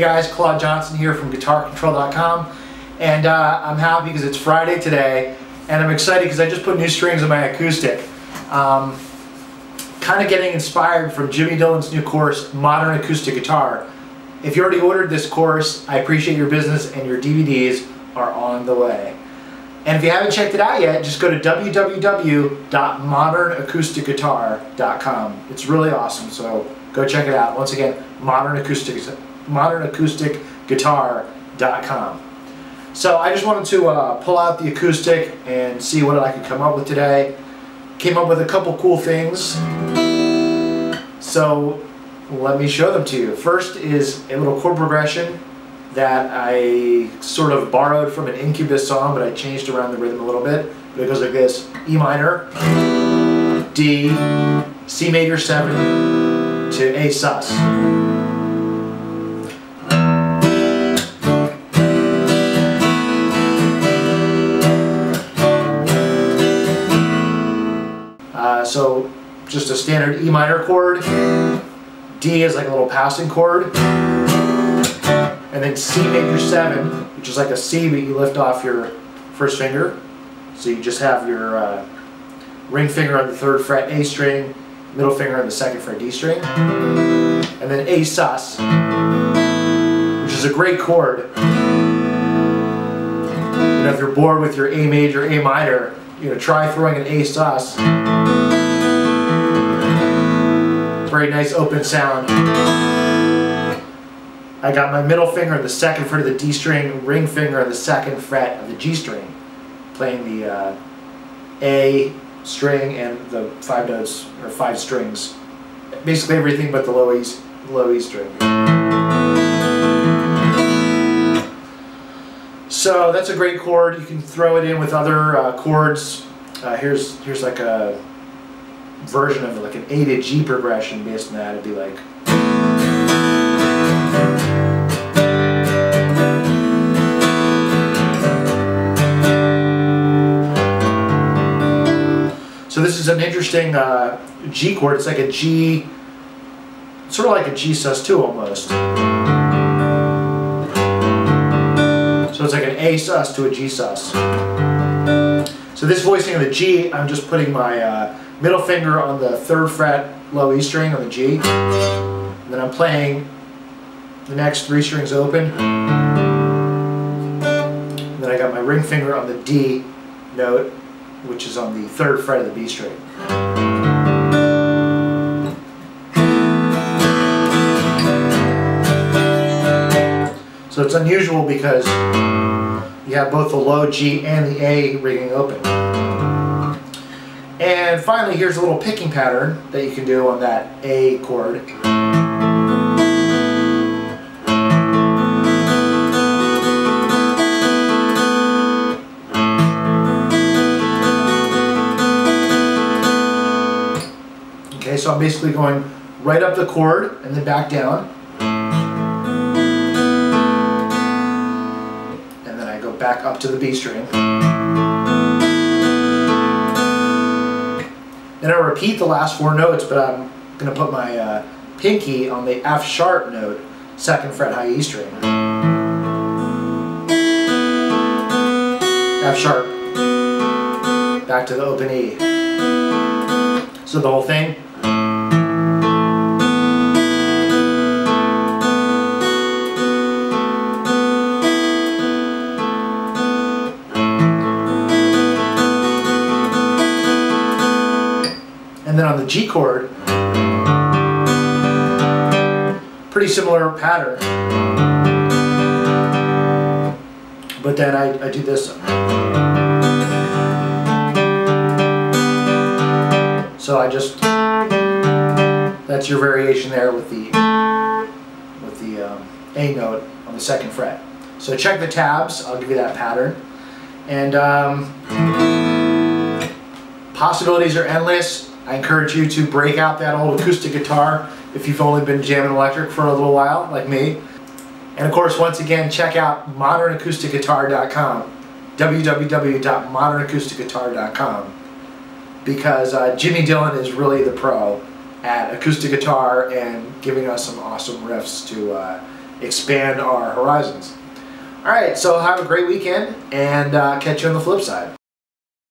guys, Claude Johnson here from GuitarControl.com and uh, I'm happy because it's Friday today and I'm excited because I just put new strings on my acoustic. Um, kind of getting inspired from Jimmy Dillon's new course, Modern Acoustic Guitar. If you already ordered this course, I appreciate your business and your DVDs are on the way. And if you haven't checked it out yet, just go to www.modernacousticguitar.com. It's really awesome, so go check it out. Once again, Modern Acoustic, modernacousticguitar.com. So I just wanted to uh, pull out the acoustic and see what I could come up with today. Came up with a couple cool things. So let me show them to you. First is a little chord progression that I sort of borrowed from an Incubus song, but I changed around the rhythm a little bit. But it goes like this, E minor, D, C major 7 to A sus. So just a standard E minor chord, D is like a little passing chord, and then C major 7, which is like a C but you lift off your first finger. So you just have your uh, ring finger on the third fret A string, middle finger on the second fret D string, and then A sus, which is a great chord. Know, if you're bored with your A major, A minor, you know, try throwing an A sus. Very nice open sound. I got my middle finger on the second fret of the D string, ring finger on the second fret of the G string, playing the uh, A string and the five notes, or five strings. Basically everything but the low E, low e string. So that's a great chord. You can throw it in with other uh, chords. Uh, here's here's like a version of like an A to G progression based on that. It'd be like. So this is an interesting uh, G chord. It's like a G, sort of like a G sus2 almost. So it's like an A sus to a G sus. So this voicing of the G, I'm just putting my uh, middle finger on the third fret low E string on the G. And then I'm playing the next three strings open. And then I got my ring finger on the D note, which is on the third fret of the B string. So it's unusual because you have both the low G and the A ringing open. And finally, here's a little picking pattern that you can do on that A chord. Okay, so I'm basically going right up the chord and then back down. And then I go back up to the B string. Then I repeat the last four notes, but I'm going to put my uh, pinky on the F sharp note, second fret high E string. F sharp, back to the open E. So the whole thing. And then on the G chord, pretty similar pattern. But then I, I do this. So I just, that's your variation there with the, with the um, A note on the second fret. So check the tabs, I'll give you that pattern. And um, possibilities are endless. I encourage you to break out that old acoustic guitar if you've only been jamming electric for a little while, like me. And of course, once again, check out modernacousticguitar.com, www.modernacousticguitar.com, because uh, Jimmy Dillon is really the pro at acoustic guitar and giving us some awesome riffs to uh, expand our horizons. All right, so have a great weekend and uh, catch you on the flip side.